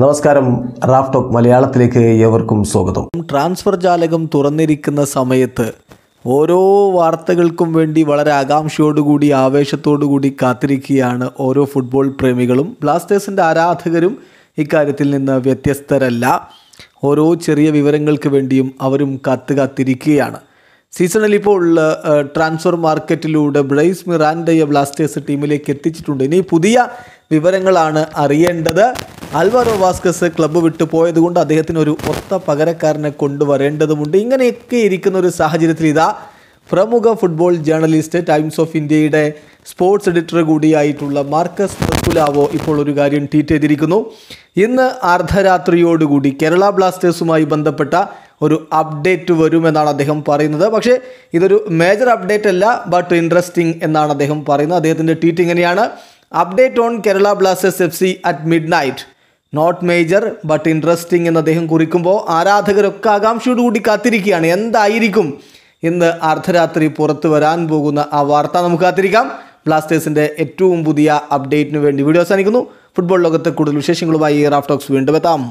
നമസ്കാരം. Raf talk മലയാളത്തിലേക്ക് ഏവർക്കും സ്വാഗതം. ട്രാൻസ്ഫർ ജാലകം തുറന്നിരിക്കുന്ന സമയത്ത് ഓരോ വാർത്തകൾക്കും വേണ്ടി വളരെ ആകാംക്ഷയോടുകൂടി ആവേശത്തോടുകൂടി കാത്തിരിക്കുകയാണ് ഓരോ ഫുട്ബോൾ പ്രേമികളും. ബ്ലാസ്റ്റേഴ്സിന്റെ ആരാധകരും ഇക്കാര്യത്തിൽ നിന്ന് വ്യത്യസ്തരല്ല. ഓരോ ചെറിയ വിവരങ്ങൾക്ക് വേണ്ടിയും അവരും കാത്തു കാത്തിരിക്കുകയാണ്. സീസണിൽ ഇപ്പോൾ ട്രാൻസ്ഫർ മാർക്കറ്റിലൂടെ ബ്രൈസ് മിറാൻഡയെ ബ്ലാസ്റ്റേഴ്സ് ടീമിലേക്ക് എത്തിച്ചിട്ടുണ്ട്. ഇനി പുതിയ വിവരങ്ങളാണ് അറിയേണ്ടത്. അൽവാറോ വാസ്കസ് ക്ലബ്ബ് വിട്ടു പോയതുകൊണ്ട് അദ്ദേഹത്തിന് ഒരു ഒത്ത പകരക്കാരനെ കൊണ്ടുവരേണ്ടതുണ്ട് ഇങ്ങനെയൊക്കെ ഇരിക്കുന്ന ഒരു സാഹചര്യത്തിൽ ഇതാ പ്രമുഖ ഫുട്ബോൾ ജേർണലിസ്റ്റ് ടൈംസ് ഓഫ് ഇന്ത്യയുടെ സ്പോർട്സ് എഡിറ്റർ കൂടിയായിട്ടുള്ള മാർക്കസ് പെർക്കുലാവോ ഇപ്പോൾ ഒരു കാര്യം ട്വീറ്റ് ചെയ്തിരിക്കുന്നു. ഇന്ന് അർദ്ധരാത്രിയോടുകൂടി കേരള ബ്ലാസ്റ്റേഴ്സുമായി ബന്ധപ്പെട്ട ഒരു അപ്ഡേറ്റ് വരുമെന്നാണ് അദ്ദേഹം പറയുന്നത്. പക്ഷേ ഇതൊരു മേജർ അപ്ഡേറ്റ് അല്ല ബട്ട് ഇൻട്രസ്റ്റിംഗ് എന്നാണ് അദ്ദേഹം പറയുന്നത്. അദ്ദേഹത്തിന്റെ ട്വീറ്റ് ഇങ്ങനെയാണ്. Update on Kerala Blasters F C at midnight not major but interesting എന്ന് അദ്ദേഹം കുറിക്കുമ്പോൾ ആരാധകരൊക്കെ ആകാംക്ഷയോടുകൂടി കാത്തിരിക്കുകയാണ്. എന്തായിരിക്കും ഇന്ന് അർദ്ധരാത്രി പുറത്തു വരാൻ പോകുന്ന ആ വാർത്ത? നമുക്ക് കാത്തിരിക്കാം. ബ്ലാസ്റ്റേഴ്സിന്റെ ഏറ്റവും പുതിയ അപ്ഡേറ്റിന് വേണ്ടി വീഡിയോ അവസാനിക്കുന്നു. ഫുട്ബോൾ ലോകത്തെ കൂടുതൽ വിശേഷങ്ങളുമായി റാഫ് ടോക്സ് വീണ്ടും എത്താം.